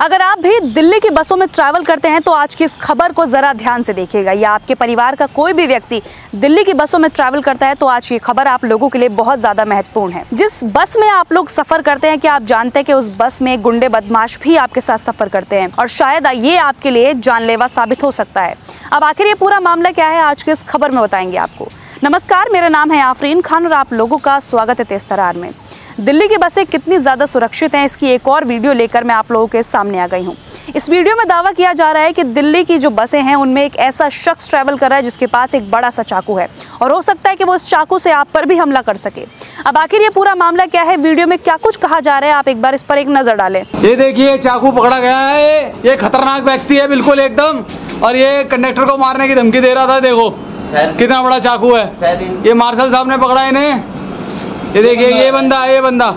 अगर आप भी दिल्ली की बसों में ट्रैवल करते हैं तो आज की इस खबर को ज़रा ध्यान से देखिएगा। या आपके परिवार का कोई भी व्यक्ति दिल्ली की बसों में ट्रैवल करता है तो आज की खबर आप लोगों के लिए बहुत ज़्यादा महत्वपूर्ण है। जिस बस में आप लोग सफ़र करते हैं, क्या आप जानते हैं कि उस बस में गुंडे बदमाश भी आपके साथ सफ़र करते हैं? और शायद ये आपके लिए जानलेवा साबित हो सकता है। अब आखिर ये पूरा मामला क्या है, आज की इस खबर में बताएँगे आपको। नमस्कार, मेरा नाम है आफरीन खान और आप लोगों का स्वागत है तेस्तरार में। दिल्ली की बसें कितनी ज़्यादा सुरक्षित हैं? इसकी एक और वीडियो लेकर मैं आप लोगों के सामने आ गई हूँ। इस वीडियो में दावा किया जा रहा है कि दिल्ली की जो बसें हैं उनमें एक ऐसा शख्स ट्रैवल कर रहा है जिसके पास एक बड़ा सा चाकू है। और हो सकता है कि वो इस चाकू से आप पर भी हमला कर सके। अब आखिर ये पूरा मामला क्या है? वीडियो में क्या कुछ कहा जा रहा है? आप एक बार इस पर एक नज़र डालें। ये देखिए चाकू पकड़ा गया है ये। खतरनाक व्यक्ति है बिल्कुल एकदम। और ये कंडक्टर को मारने की धमकी दे रहा था देखो। कितना बड़ा चाकू है। ये मार्शल साहब ने पकड़ा इन्हें। ये देखिए ये बंदा ये बंदा।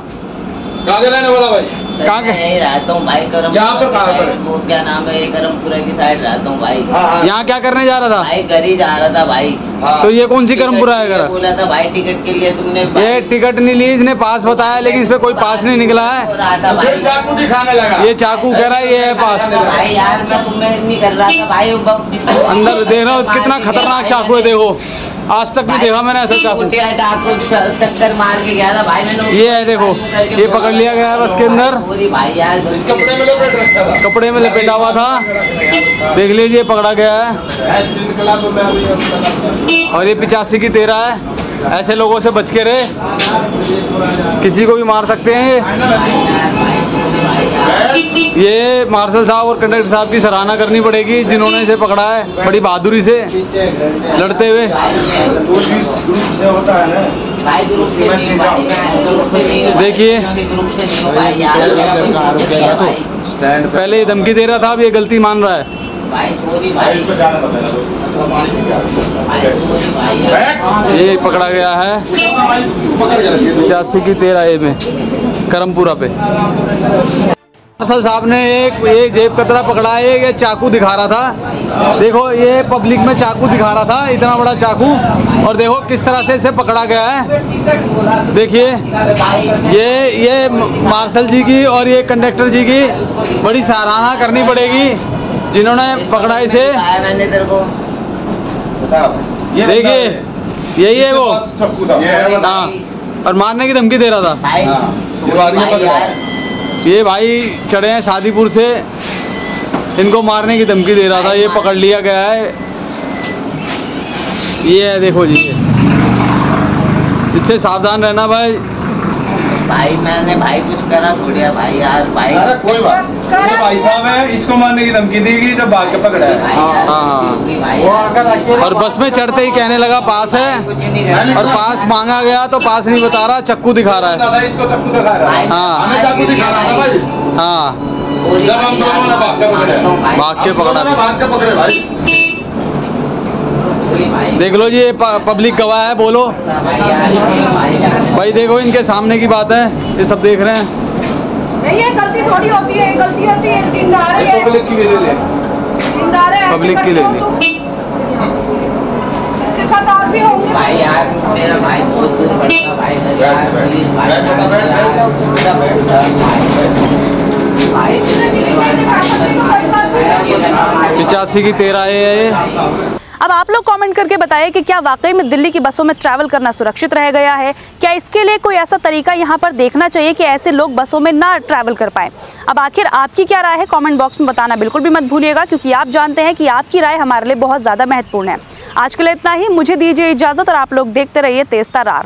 कहाँ के रहने वाला भाई? कहाँ के? रहता हूँ भाई करम यहाँ पर कहाँ पर? वो क्या नाम है करमपुरा की साइड रहता हूँ भाई। हाँ हाँ। यहाँ क्या करने जा रहा था? भाई घर ही जा रहा था भाई। हाँ। तो ये कौन सी करमपुरा है घर बोला था भाई टिकट के लिए तुमने ये टिकट नहीं ली इसने पास बताया लेकिन इस पे कोई पास नहीं निकला है। भाई। चाकू दिखाने लगा। ये चाकू कह रहा है ये है पास। भाई यार मैं तुम्हें नहीं कर रहा था भाई अंदर देख रहा हूँ कितना खतरनाक चाकू है देखो। आज तक नहीं देखा मैंने ऐसा चाकू। टक्कर मार के गया था भाई मैंने ये है देखो, ये पकड़ लिया गया है बस के अंदर। कपड़े में लपेट रखा था कपड़े में लपेटा हुआ था। देख लीजिए पकड़ा गया है। और ये पिचासी की तेरह है। ऐसे लोगों से बच के रहे। किसी को भी मार सकते हैं ये मार्शल साहब और कंडक्टर साहब की सराहना करनी पड़ेगी, जिन्होंने इसे पकड़ा है, बड़ी बहादुरी से लड़ते हुए देखिए। पहले ये धमकी दे रहा था, अब ये गलती मान रहा है। ये पकड़ा गया है, पचासी की तेरह ए में करमपुरा पे। मार्शल साहब ने एक ये जेब कतरा पकड़ा है ये चाकू दिखा रहा था। देखो ये पब्लिक में चाकू दिखा रहा था इतना बड़ा चाकू। और देखो किस तरह से इसे पकड़ा गया है। देखिए ये ये मार्शल जी की और ये कंडक्टर जी की बड़ी सराहना करनी पड़ेगी जिन्होंने पकड़ा इसे। देखिए यही है वो। हाँ। और मारने की धमकी दे रहा था। भाई हाँ, आदमी भाई पकड़ा। ये भाई चढ़े हैं शादीपुर से। इनको मारने की धमकी दे रहा था। ये पकड़ लिया गया है। ये है देखो जी। इससे सावधान रहना भाई। भाई मैंने भाई कुछ करा छोड़िया भाई यार भाई। अरे कोई बात ये भाई साहब है इसको मारने की धमकी दी गई जब भाग के पकड़ा। है हाँ, हाँ, हाँ। वो आकर और बस में चढ़ते ही कहने लगा पास है। और पास मांगा गया तो पास नहीं बता रहा चक्कू दिखा रहा है। इसको चक्कू दिखा रहा है। हाँ। चाकू दिखा रहा था भाई? हाँ। जब हम दोनों ने भाग के पकड़े। भाग के पकड़ा भाग के पकड़े भाई। देख लो जी ये पब्लिक गवाह है बोलो भाई देखो इनके सामने की बात है ये सब देख रहे हैं नहीं ये गलती थोड़ी होती है गलती होती है है पब्लिक की ले ले है पब्लिक की ले हो ली। इसके साथ और भी होंगे भाई यार मेरा भाई बहुत दूर पड़ता भाई यार प्लीज़ भाई। भाई पिचासी की तेरह है ये अब आप लोग कमेंट करके बताइए कि क्या वाकई में दिल्ली की बसों में ट्रैवल करना सुरक्षित रह गया है? क्या इसके लिए कोई ऐसा तरीका यहाँ पर देखना चाहिए कि ऐसे लोग बसों में ना ट्रैवल कर पाए? अब आखिर आपकी क्या राय है? कमेंट बॉक्स में बताना बिल्कुल भी मत भूलिएगा, क्योंकि आप जानते हैं कि आपकी राय हमारे लिए बहुत ज़्यादा महत्वपूर्ण है। आज के लिए इतना ही। मुझे दीजिए इजाज़त और आप लोग देखते रहिए तेज तरार।